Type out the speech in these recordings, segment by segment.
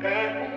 God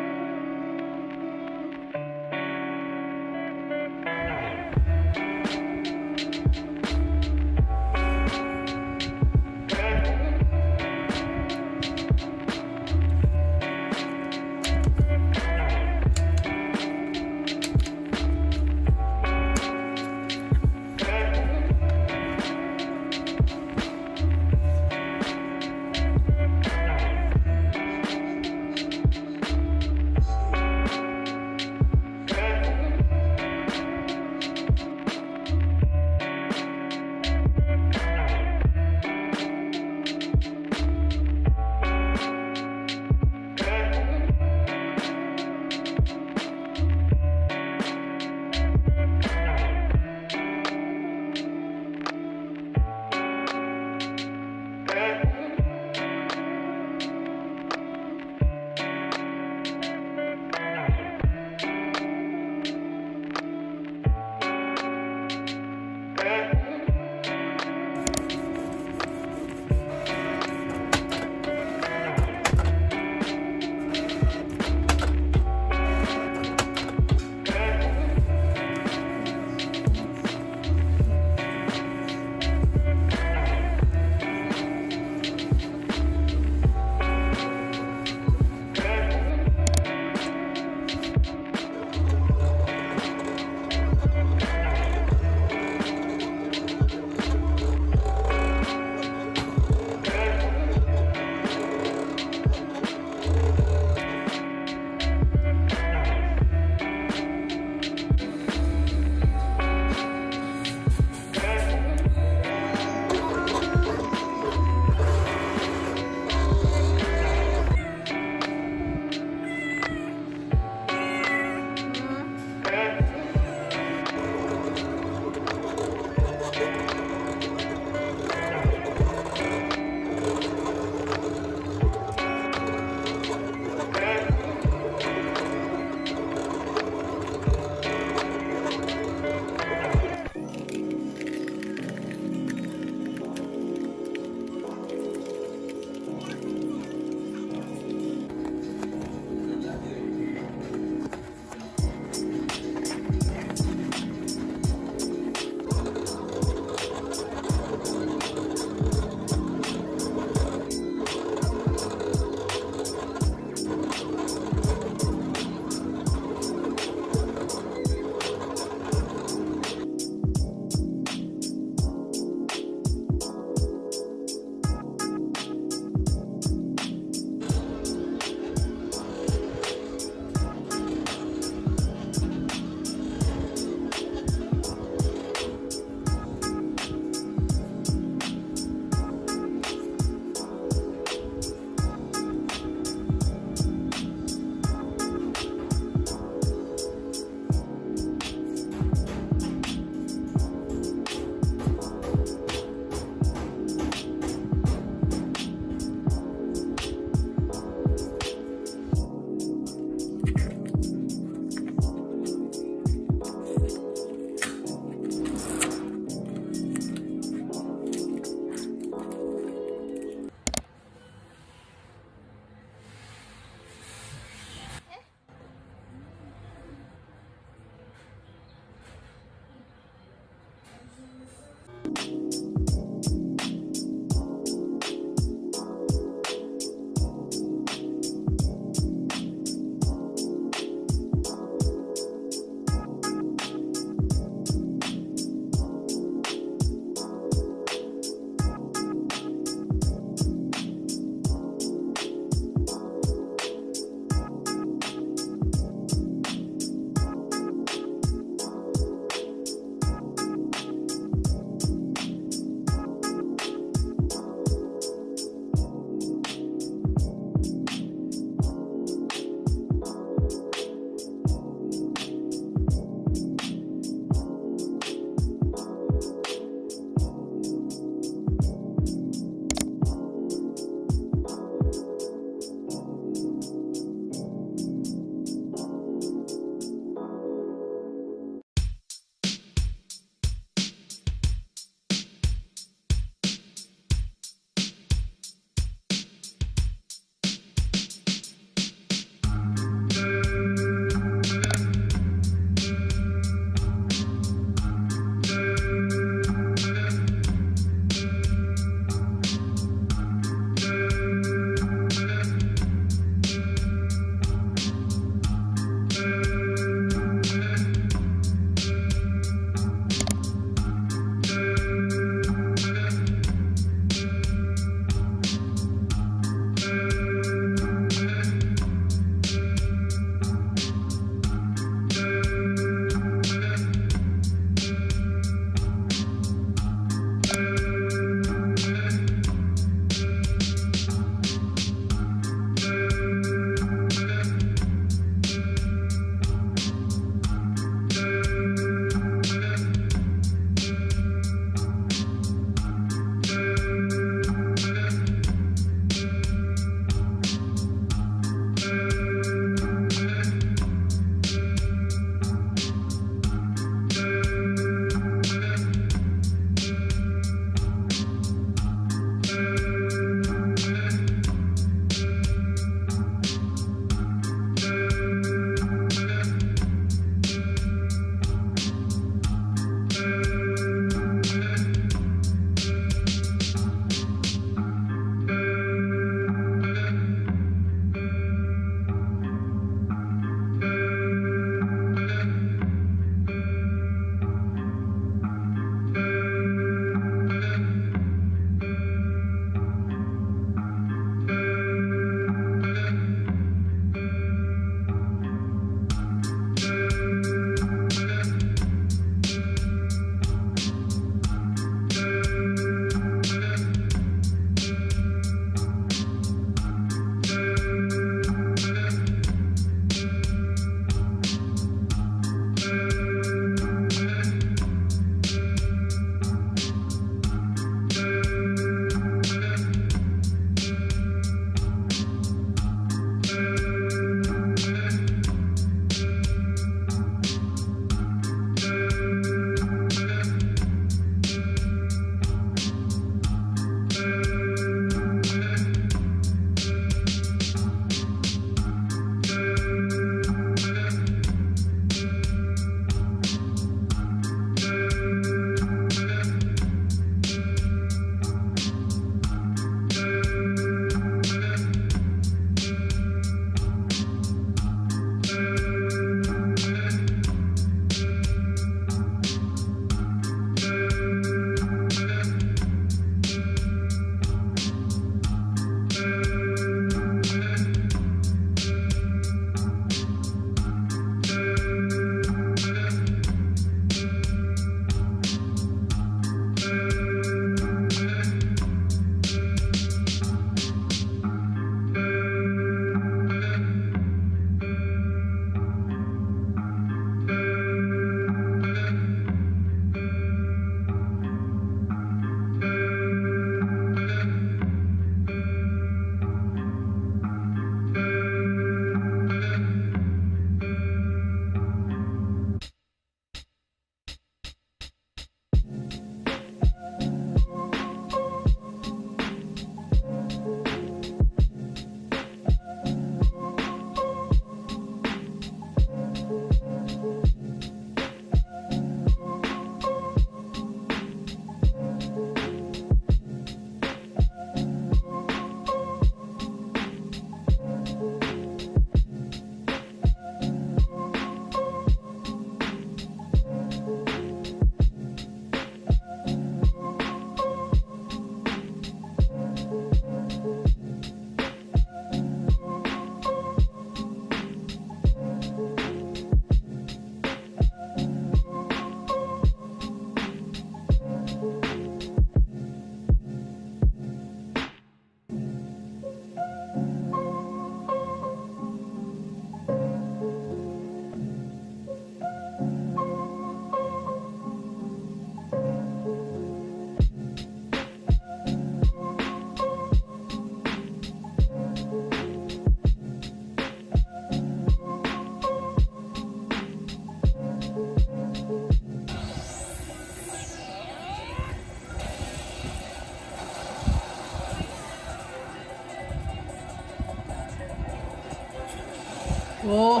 おお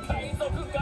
海賊か